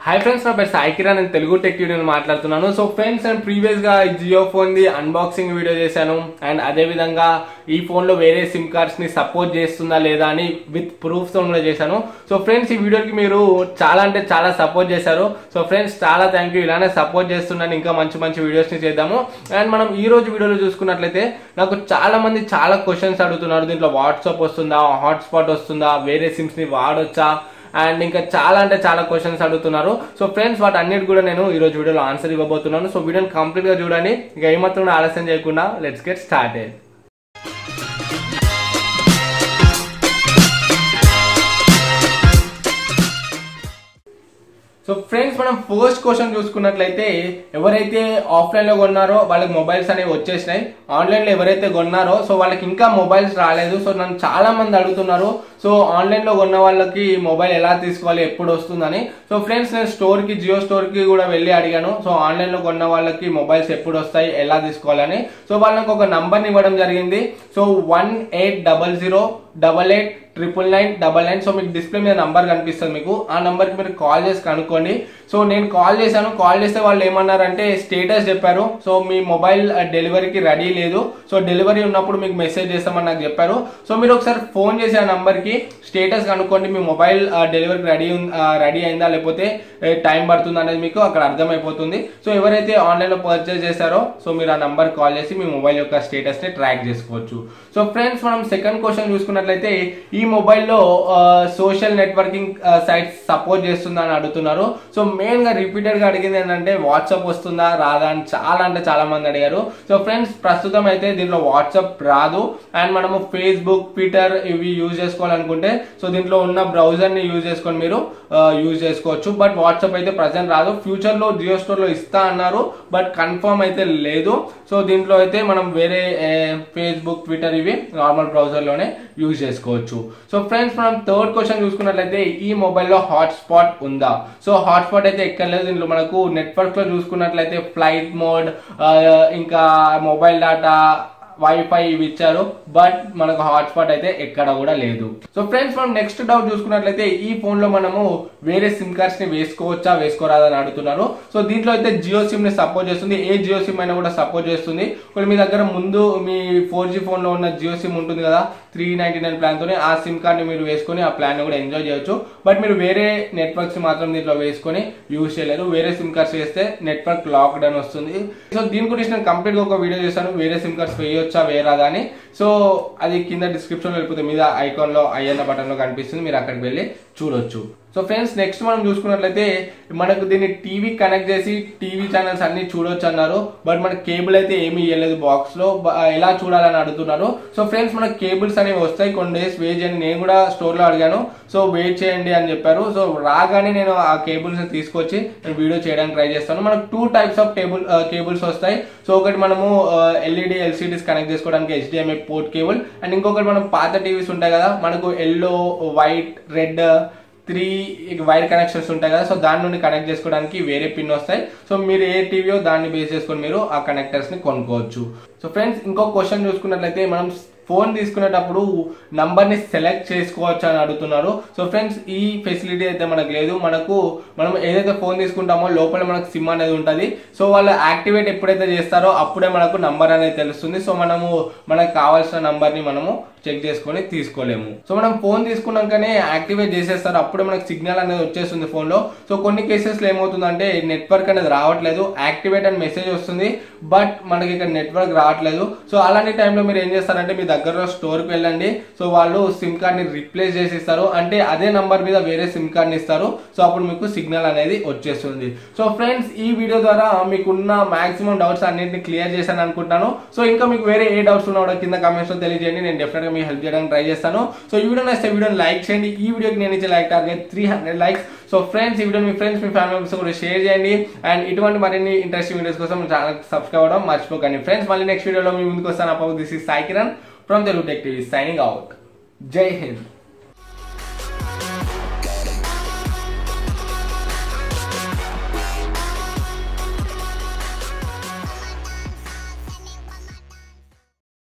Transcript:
Hi friends నా పేరు సాయి కిరణ్ నేను తెలుగు టెక్ యూనియన్ మాట్లాడుతున్నాను. సో ఫ్రెండ్స్ నేను ప్రీవియస్గా Jio phone the unboxing video చేశాను. అండ్ అదే విధంగా ఈ ఫోన్లో వేరే సిమ్ కార్డ్స్ని సపోర్ట్ చేస్తుందా లేదా అని విత్ ప్రూఫ్స్ కూడా చేశాను. సో ఫ్రెండ్స్ ఈ వీడియోకి మీరు చాలా అంటే చాలా సపోర్ట్ చేశారు. సో ఫ్రెండ్స్ చాలా థ్యాంక్ యూ ఇలానే సపోర్ట్ చేస్తున్నాను ఇంకా మంచి మంచి వీడియోస్ని చేద్దాము. అండ్ మనం ఈ రోజు వీడియోలో చూసుకున్నట్లయితే నాకు చాలా మంది చాలా క్వశ్చన్స్ అడుగుతున్నారు. దీంట్లో వాట్సాప్ వస్తుందా హాట్స్పాట్ వస్తుందా వేరే సిమ్స్ని వాడొచ్చా? అండ్ ఇంకా చాలా అంటే చాలా క్వశ్చన్స్ అడుగుతున్నారు. సో ఫ్రెండ్స్ వాటి అన్నిటి కూడా నేను ఈ రోజు వీడియోలో ఆన్సర్ ఇవ్వబోతున్నాను. సో వీడియోని కంప్లీట్గా చూడండి. ఇక ఏమాత్రం ఆలస్యం చేయకుండా let's get started so friends మనం ఫస్ట్ క్వశ్చన్ చూసుకున్నట్లయితే ఎవరైతే ఆఫ్లైన్లో కొన్నారో వాళ్ళకి మొబైల్స్ అనేవి వచ్చేసినాయి. ఆన్లైన్లో ఎవరైతే కొన్నారో సో వాళ్ళకి ఇంకా మొబైల్స్ రాలేదు. సో నన్ను చాలా మంది అడుగుతున్నారు. సో ఆన్లైన్లో కొన్న వాళ్ళకి మొబైల్ ఎలా తీసుకోవాలి ఎప్పుడు వస్తుందని. సో ఫ్రెండ్స్ నేను స్టోర్కి జియో స్టోర్కి కూడా వెళ్ళి అడిగాను. సో ఆన్లైన్లో కొన్న వాళ్ళకి మొబైల్స్ ఎప్పుడు వస్తాయి ఎలా తీసుకోవాలని. సో వాళ్ళకి ఒక నంబర్ని ఇవ్వడం జరిగింది. So one eight double zero double eight triple nine double nine. So మీకు డిస్ప్లే మీద నంబర్ కనిపిస్తుంది మీకు. ఆ నంబర్కి మీరు కాల్ చేసి కనుక్కోండి. సో నేను కాల్ చేశాను. కాల్ చేస్తే వాళ్ళు ఏమన్నారంటే స్టేటస్ చెప్పారు. సో మీ మొబైల్ డెలివరీకి రెడీ లేదు. సో డెలివరీ ఉన్నప్పుడు మీకు మెసేజ్ చేస్తామని నాకు చెప్పారు. సో మీరు ఒకసారి ఫోన్ చేసి ఆ నంబర్కి స్టేటస్ కనుక్కోండి. మీ మొబైల్ డెలివరీకి రెడీ రెడీ అయిందా లేకపోతే టైం పడుతుందా అనేది మీకు అక్కడ అర్థమైపోతుంది. సో ఎవరైతే ఆన్లైన్లో పర్చేస్ చేశారో సో మీరు ఆ నంబర్ కాల్ చేసి మీ మొబైల్ యొక్క స్టేటస్ని ట్రాక్ చేసుకోవచ్చు. సో ఫ్రెండ్స్ మనం సెకండ్ క్వశ్చన్ చూసుకున్నట్లయితే ఈ మొబైల్లో సోషల్ నెట్వర్కింగ్ సైట్స్ సపోర్ట్ చేస్తుందా అని అడుగుతున్నారు. సో మెయిన్గా రిపీటెడ్గా అడిగింది ఏంటంటే వాట్సాప్ వస్తుందా రాదా అని చాలా అంటే చాలా మంది అడిగారు. సో ఫ్రెండ్స్ ప్రస్తుతం అయితే దీంట్లో వాట్సాప్ రాదు. అండ్ మనము ఫేస్బుక్ ట్విట్టర్ ఇవి యూజ్ చేసుకోవాలనుకుంటే సో దీంట్లో ఉన్న బ్రౌజర్ని యూజ్ చేసుకొని మీరు యూజ్ చేసుకోవచ్చు. బట్ వాట్సాప్ అయితే ప్రజెంట్ రాదు. ఫ్యూచర్లో జియో స్టోర్లో ఇస్తా అన్నారు. బట్ కన్ఫర్మ్ అయితే లేదు. సో దీంట్లో అయితే మనం వేరే ఫేస్బుక్ ట్విట్టర్ ఇవి నార్మల్ బ్రౌజర్లోనే యూజ్ యూజ్ చేసుకోవచ్చు. సో ఫ్రెండ్స్ మనం థర్డ్ క్వశ్చన్ చూసుకున్నట్లయితే ఈ మొబైల్లో హాట్స్పాట్ ఉందా? సో హాట్స్పాట్ అయితే ఎక్కడ లేదు. దీంట్లో మనకు నెట్వర్క్లో చూసుకున్నట్లయితే ఫ్లైట్ మోడ్ ఇంకా మొబైల్ డేటా వైఫై ఇవి ఇచ్చారు బట్ మనకు హాట్స్పాట్ అయితే ఎక్కడ కూడా లేదు. సో ఫ్రెండ్స్ మనం నెక్స్ట్ డౌట్ చూసుకున్నట్లయితే ఈ ఫోన్లో మనము వేరే సిమ్ కార్డ్స్ని వేసుకోవచ్చా వేసుకోరాదని అడుగుతున్నారు. సో దీంట్లో అయితే జియో సిమ్ని సపోర్ట్ చేస్తుంది. ఏ జియో సిమ్ అయినా కూడా సపోర్ట్ చేస్తుంది. ఇప్పుడు మీ దగ్గర ముందు మీ ఫోర్ జీ ఫోన్లో ఉన్న జియో సిమ్ ఉంటుంది కదా త్రీ నైన్టీ నైన్ ప్లాన్ తోనే ఆ సిమ్ కార్డ్ని మీరు వేసుకొని ఆ ప్లాన్ కూడా ఎంజాయ్ చేయొచ్చు. బట్ మీరు వేరే నెట్వర్క్స్ మాత్రం దీంట్లో వేసుకొని యూజ్ చేయలేరు. వేరే సిమ్ కార్డ్స్ వేస్తే నెట్వర్క్ లాక్ డౌన్ వస్తుంది. సో దీని గురించి నేను కంప్లీట్గా ఒక వీడియో చేశాను. వేరే సిమ్ కార్డ్స్ వేయొచ్చా వేరాదా అని. సో అది కింద డిస్క్రిప్షన్ లేకపోతే వెళ్ళిపోతే మీద ఐకాన్లో అయ్యన్న బటన్లో కనిపిస్తుంది. మీరు అక్కడికి వెళ్ళి చూడొచ్చు. సో ఫ్రెండ్స్ నెక్స్ట్ మనం చూసుకున్నట్లయితే మనకు దీన్ని టీవీ కనెక్ట్ చేసి టీవీ ఛానల్స్ అన్ని చూడొచ్చు అన్నారు. బట్ మన కేబుల్ అయితే ఏమీ ఇవ్వలేదు బాక్స్లో. ఎలా చూడాలని అడుగుతున్నారు. సో ఫ్రెండ్స్ మనకు కేబుల్స్ అనేవి వస్తాయి కొన్ని డేస్ వెయిట్ చేయండి. నేను కూడా స్టోర్లో అడిగాను. సో వెయిట్ చేయండి అని చెప్పారు. సో రాగానే నేను ఆ కేబుల్స్ తీసుకొచ్చి నేను వీడియో చేయడానికి ట్రై చేస్తాను. మనకు two types of table cables వస్తాయి. సో ఒకటి మనము ఎల్ఈడి ఎల్సిడీస్ కనెక్ట్ చేసుకోవడానికి హెచ్డిఎంఐ పోర్ట్ కేబుల్ అండ్ ఇంకొకటి మనం పాత టీవీస్ ఉంటాయి కదా మనకు yellow white red three wire connections ఉంటాయి కదా సో దాని నుండి కనెక్ట్ చేసుకోవడానికి వేరే పిన్ వస్తాయి. సో మీరు ఏ టీవీయో దాన్ని బేస్ చేసుకొని మీరు ఆ కనెక్టర్స్ని కొనుక్కోవచ్చు. సో ఫ్రెండ్స్ ఇంకో క్వశ్చన్ చూసుకున్నట్లయితే మనం ఫోన్ తీసుకునేటప్పుడు నంబర్ని సెలెక్ట్ చేసుకోవచ్చు అని అడుగుతున్నారు. సో ఫ్రెండ్స్ ఈ ఫెసిలిటీ అయితే మనకు లేదు. మనకు మనం ఏదైతే ఫోన్ తీసుకుంటామో లోపల మనకు సిమ్ అనేది ఉంటుంది. సో వాళ్ళు యాక్టివేట్ ఎప్పుడైతే చేస్తారో అప్పుడే మనకు నంబర్ అనేది తెలుస్తుంది. సో మనము మనకు కావాల్సిన నంబర్ని మనము చెక్ చేసుకొని తీసుకోలేము. సో మనం ఫోన్ తీసుకున్నాకనే యాక్టివేట్ చేసేస్తారు. అప్పుడే మనకు సిగ్నల్ అనేది వచ్చేస్తుంది ఫోన్లో సో కొన్ని కేసెస్లో ఏమవుతుందంటే నెట్వర్క్ అనేది రావట్లేదు యాక్టివేట్ అని మెసేజ్ వస్తుంది బట్ మనకి ఇక్కడ నెట్వర్క్ రావట్లేదు. సో అలాంటి టైంలో మీరు ఏం చేస్తారంటే మీ దగ్గరలో స్టోర్కి వెళ్ళండి. సో వాళ్ళు సిమ్ కార్డ్ని రిప్లేస్ చేసి ఇస్తారు అంటే అదే నంబర్ మీద వేరే సిమ్ కార్డ్ని ఇస్తారు. సో అప్పుడు మీకు సిగ్నల్ అనేది వచ్చేస్తుంది. సో ఫ్రెండ్స్ ఈ వీడియో ద్వారా మీకున్న మాక్సిమం డౌట్స్ అన్నింటిని క్లియర్ చేశాను అనుకుంటాను సో ఇంకా మీకు వేరే ఏ డౌట్స్ ఉన్నా కూడా కింద కమెంట్స్లో తెలియజేయండి. నేను డెఫినెట్ గా మీకు హెల్ప్ చేయడానికి ట్రై చేస్తాను. సో ఈ వీడియో నచ్చితే వీడియోని లైక్ చేయండి. ఈ వీడియోకి నేను ఇచ్చే like target three hundred likes so friends ఈ వీడియో మీ ఫ్రెండ్స్ మీ ఫ్యామిలీ మెంబర్స్ కూడా షేర్ చేయండి. అండ్ ఇటువంటి మరిన్ని ఇంట్రెస్టింగ్ వీడియోస్ కోసం ఛానల్ సబ్స్క్రైబ్ అవ్వడం మర్చిపోకండి. ఫ్రెండ్స్ మళ్ళీ నెక్స్ట్ వీడియోలో మీ ముందుకు వస్తాను. అప్పుడు this is Sai Kiran from Telugu tech TV signing out Jai Hind